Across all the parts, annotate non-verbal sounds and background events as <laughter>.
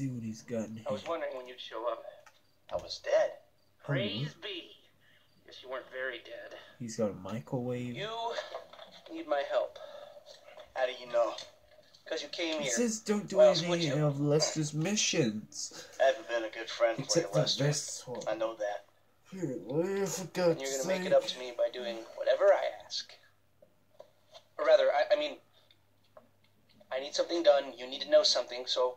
see what he's got in here. I was wondering when you'd show up. I was dead. Praise be. Guess you weren't very dead. He's got a microwave. You need my help. How do you know? Because you came He here. says don't do Well, any of Lester's missions. I haven't been a good friend for you, Except Lester. this one. I know that. Here, for And you're gonna make it up to me by doing whatever I ask. Or rather, I, I mean, I need something done. You need to know something. So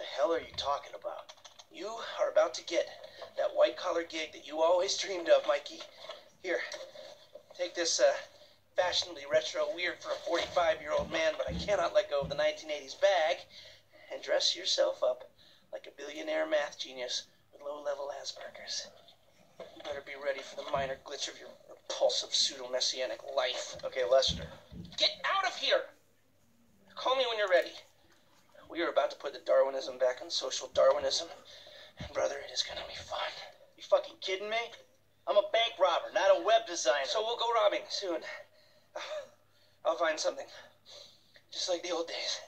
The hell are you talking about? You are about to get that white collar gig that you always dreamed of, Mikey. Here, take this uh, fashionably retro weird for a 45 year old man, but I cannot let go of the 1980s bag, and dress yourself up like a billionaire math genius with low level Asperger's. You better be ready for the minor glitch of your repulsive pseudo messianic life. Okay, Lester. Get out of here! Call me when you're ready. We are about to put the Darwinism back on social Darwinism. And brother, it is gonna be fun. You fucking kidding me? I'm a bank robber, not a web designer. So we'll go robbing soon. I'll find something. Just like the old days.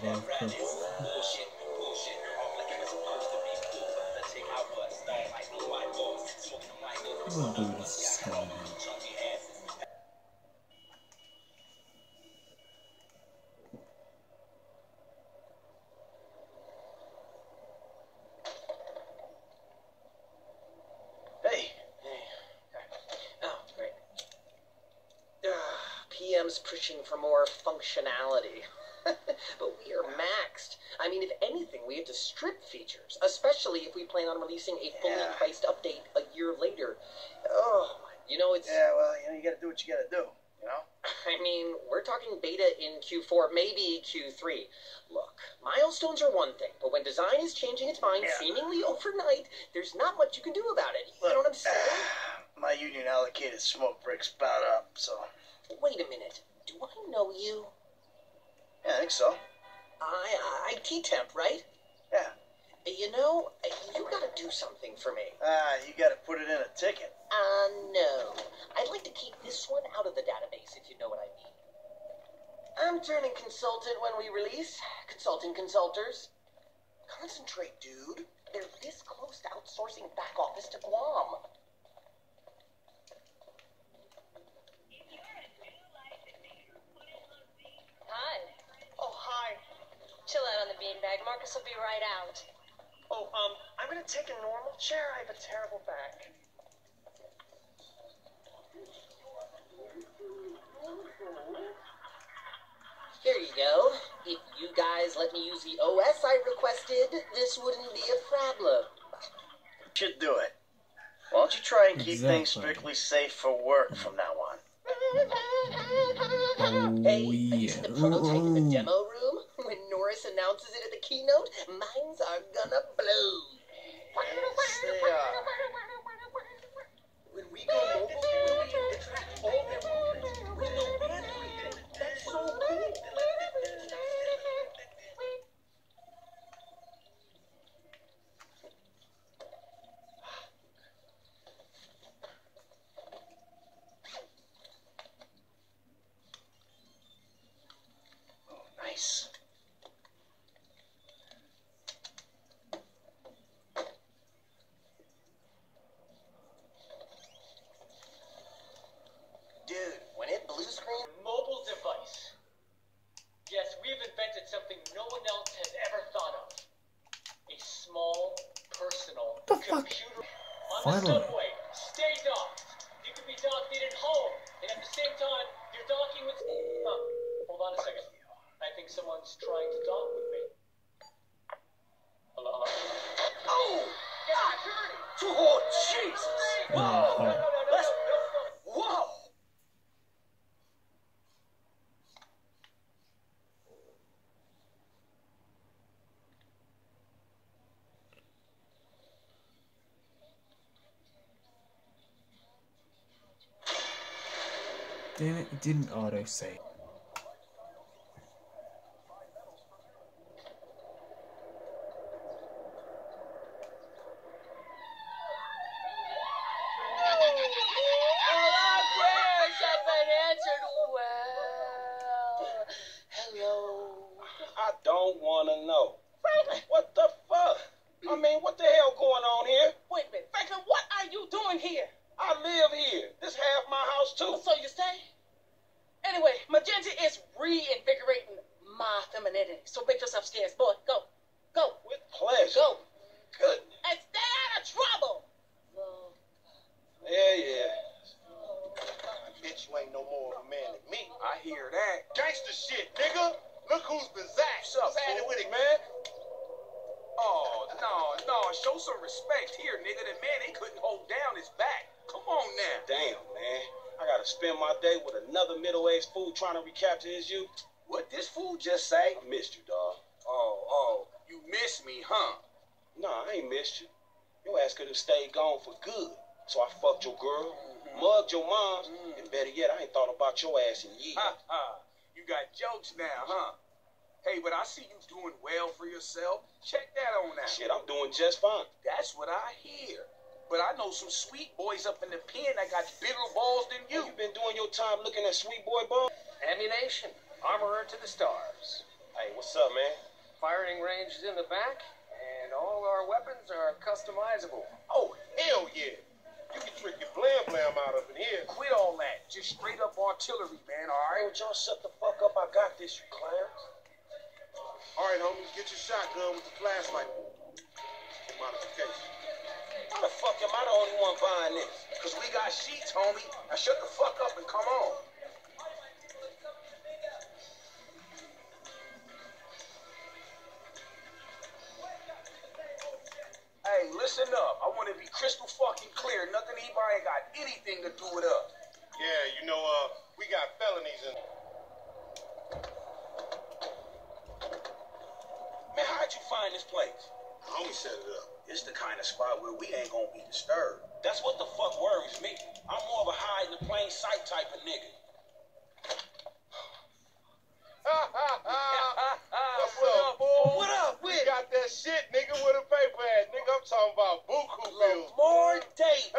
Over I'm gonna do this. Hey, Oh, great. Ah, for more functionality. <laughs> but we are maxed. I mean, if anything, we have to strip features, especially if we plan on releasing a fully Yeah. priced update a year later. Oh, you know, it's. yeah, well, you know, you gotta do what you gotta do, you know? <laughs> I mean, we're talking beta in Q4, maybe Q3. Look, milestones are one thing, but when design is changing its mind Yeah. seemingly overnight, there's not much you can do about it. You know what I'm saying? <sighs> My union allocated smoke breaks about up, so. Wait a minute. Do I know you? Yeah, I think so. I, I IT temp, right? Yeah. You know, you gotta do something for me. Ah, you gotta put it in a ticket. Uh, no. I'd like to keep this one out of the database, if you know what I mean. I'm turning consultant when we release. Consulting consulters. Concentrate, dude. They're this close to outsourcing back office to Guam. Hi. Oh, hi. Chill out on the beanbag. Marcus will be right out. Oh, um, I'm gonna take a normal chair. I have a terrible back. Here you go. If you guys let me use the OS I requested, this wouldn't be a problem. Should do it. Why don't you try and keep things strictly safe for work from now on? Oh, Hey, have you yeah. the prototype in the Ooh. demo Norris announces it at the keynote, minds are gonna blow. Yes, they are. When we go mobile, we'll be able to track all their movements with no bandwidth. device. Dude, when it blue screen, Mobile device. Yes, we've invented something no one else has ever thought of. A small, personal The fuck? computer on Finally. the subway. Franklin, what the fuck? I mean, what the hell going on here? Wait a minute. Franklin, what are you doing here? I live here. This half my house too. So you say? Anyway, Magenta is reinvigorating my femininity. So make yourself scarce, boy. Go. Go. With pleasure. Go. Goodness. And stay out of trouble. Yeah, yeah. Oh, Bitch, you ain't no more of a man than me. I hear that. Gangster shit, nigga. Look who's been zapped. What's up, What's with it, man? Oh, no, no, show some respect here, nigga. The man, he couldn't hold down his back. Come on now. Damn, man. I gotta spend my day with another middle-aged fool trying to recapture his youth. Say? I missed you, dog. Oh, oh, you miss me, huh? Nah, I ain't missed you. Your ass could have stayed gone for good. So I fucked your girl, mm-hmm. mugged your moms, mm-hmm. and better yet, I ain't thought about your ass in years. Ha ha. You got jokes now, huh? Hey, but I see you doing well for yourself. Check that on out. Shit, I'm doing just fine. That's what I hear. But I know some sweet boys up in the pen that got bigger balls than You, you. you been doing your time looking at sweet boy balls? Ammu-Nation. Armorer to the stars. Hey, what's up, man? Firing range is in the back, and all our weapons are customizable. Oh, hell yeah. You can trick your blam blam out up in here. Quit all that. Just straight up artillery, man, would y'all shut the fuck up? I got this, you clowns. All right, homies, get your shotgun with the flashlight. Modification. Why the fuck am I the only one buying this? Because we got sheets, homie. Now shut the fuck up and come on. Hey, listen up. I want to be crystal fucking clear. Nothing anybody ain't got anything to do with us. Yeah, you know, uh, we got felonies in. Man, how'd you find this place? Homie set it up. It's the kind of spot where we ain't gonna be disturbed. That's what the fuck worries me. I'm more of a hide in the plain sight type of nigga. <laughs> What's up, boy? What up We with got that shit, nigga, with a. I'm talking about buku bills. Lamar Davis?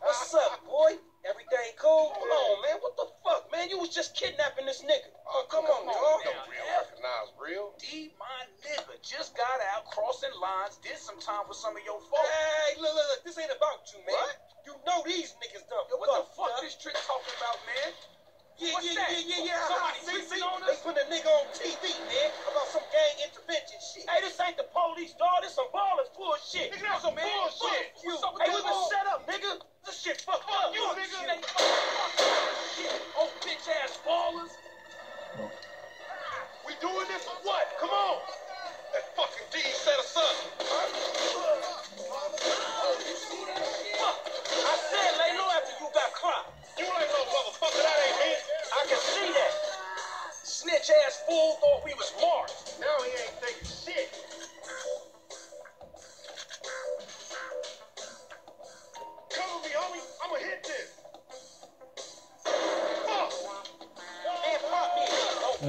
What's up, boy? Everything cool? Hold on, man. What the fuck, man? You was just kidnapping this nigga. Oh, oh come on, dog. Don't real recognize real. D, my nigga, just got out crossing lines, did some time with some of your folks. Hey, look, look, look. This ain't about you, man. What? You know these niggas done Yo, what the fuck this trick talking about, man? Yeah, What's yeah, that? yeah, yeah, yeah. Somebody See, see, on us? They put a nigga on TV, man, about some gang intervention shit. Hey, this ain't the bullshit. Nigga, that's some man. bullshit. Fuck you. What's up with Hey, listen, bull- shut up, nigga. This shit fucked up. you, nigga.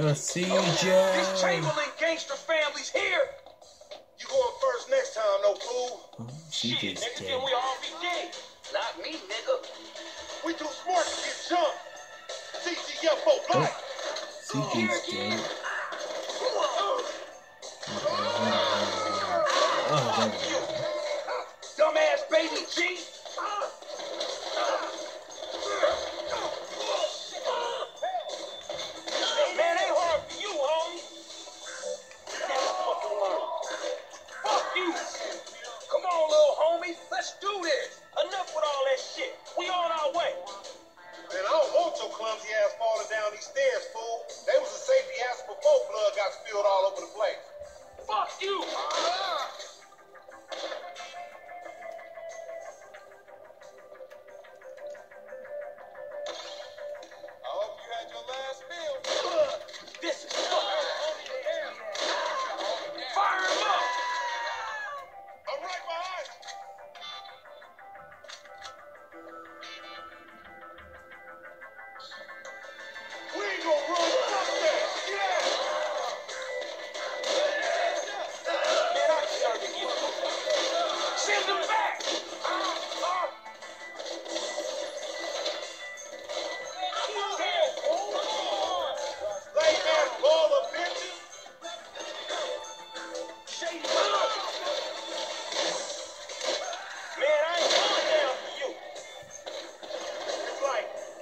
Uh, CJ. Chamberlain gangster family's here. You going first next time, no fool. Oh, Shit, nigga, dead. then we all be dead. Not me, nigga. We too smart to get jumped. CCFO Oh, black. CJ's dead.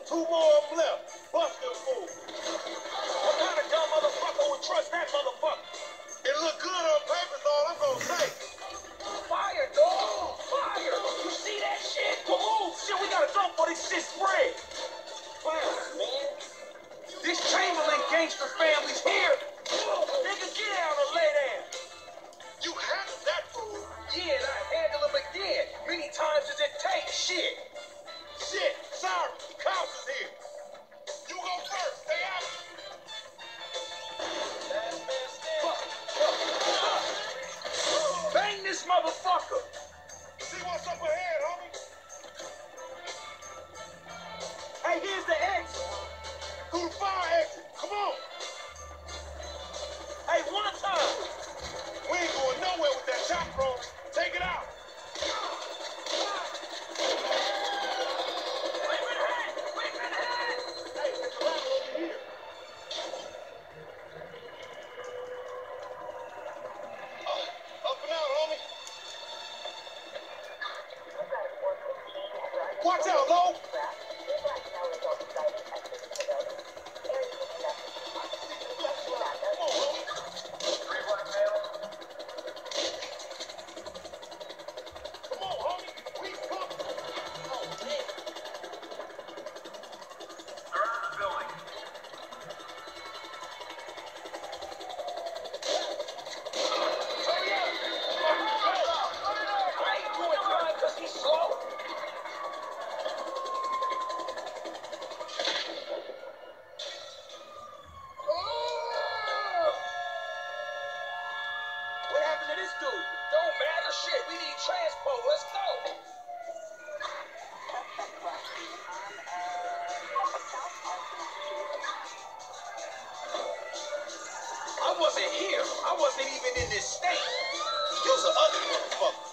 Two more of them left. Bust them fools. What kind of dumb motherfucker would trust that motherfucker? It look good on paper, is all I'm gonna say. Fire, dog! Fire! You see that shit? Come on! Shit, we gotta go for this shit spread! Clowns, man. This Chamberlain gangster family's here! Nigga, get out or lay down! You handled that fool. Yeah, and I handle him again. Many times as it takes shit. Shit, sorry. Cops is here. You go first. Stay out. Fuck. Bang this motherfucker! See what's up ahead, homie. Hey, here's the exit! Fire exit. Come on. Hey, one time! We ain't going nowhere with that chop bro. Dude? Don't matter. Shit, we need transport. Let's go. I wasn't here. I wasn't even in this state. You was an ugly motherfucker.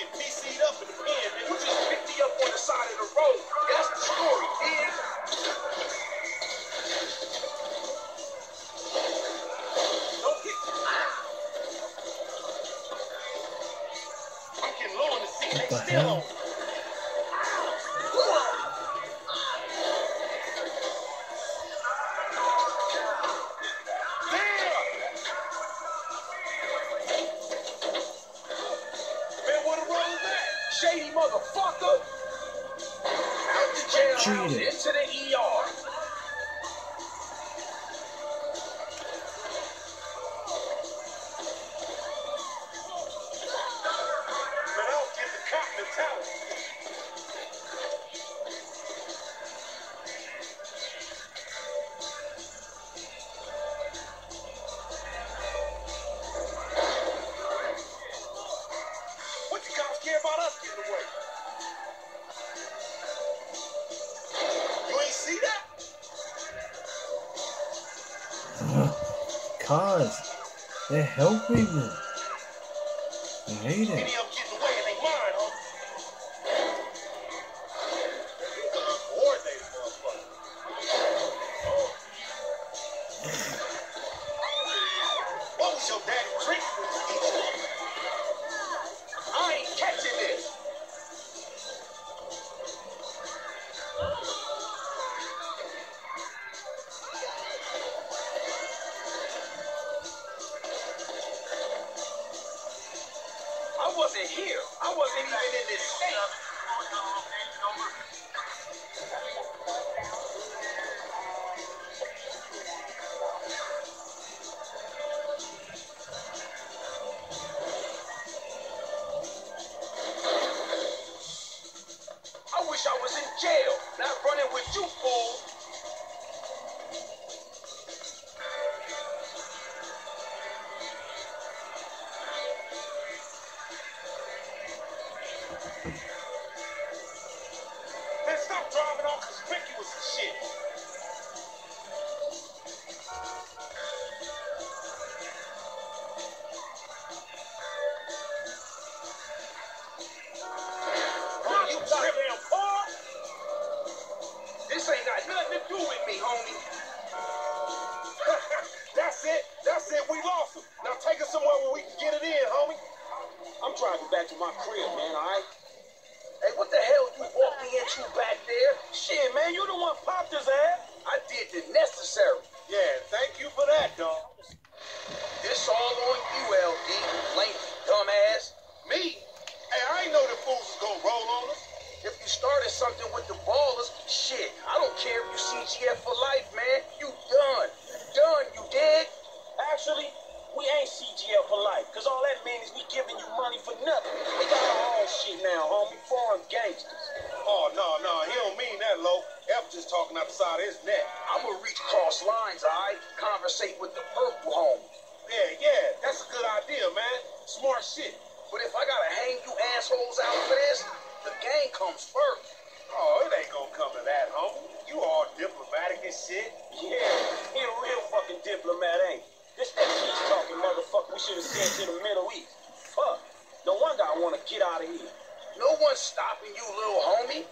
Get PC'd up in the pen, man. You just picked me up on the side of the road. Helping them. I hate it. This ain't got nothing to do with me, homie. <laughs> That's it. That's it. We lost him. Now take us somewhere where we can get it in, homie. I'm driving back to my crib, man, all right? Hey, what the hell you walked me into back there? Shit, man, you the one popped his ass. Eh? I did the necessary. Yeah, thank you for that, dog. This all on you, CGF for life, get out of here. No one's stopping you, little homie.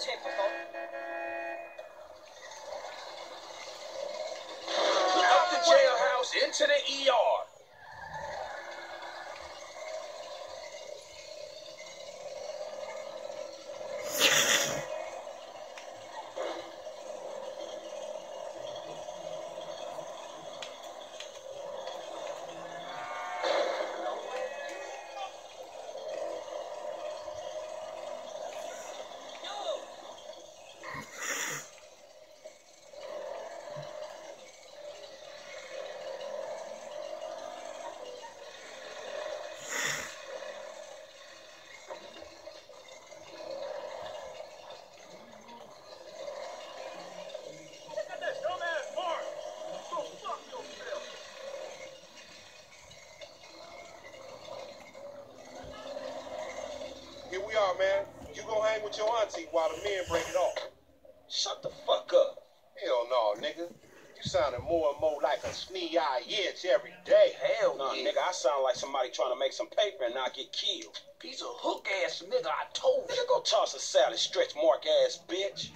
Typical. Out the jailhouse, into the ER. Look at that dumbass mark. Go fuck yourself. Here we are, man. You go hang with your auntie while the men break it off. Shut the fuck up. Hell no, nigga. You sounding more and more like a snee-eye itch every day. Hell no, nigga. I sound like somebody trying to make some paper and not get killed. Piece of hook ass nigga, I told you. Nigga, go toss a salad, stretch mark ass bitch.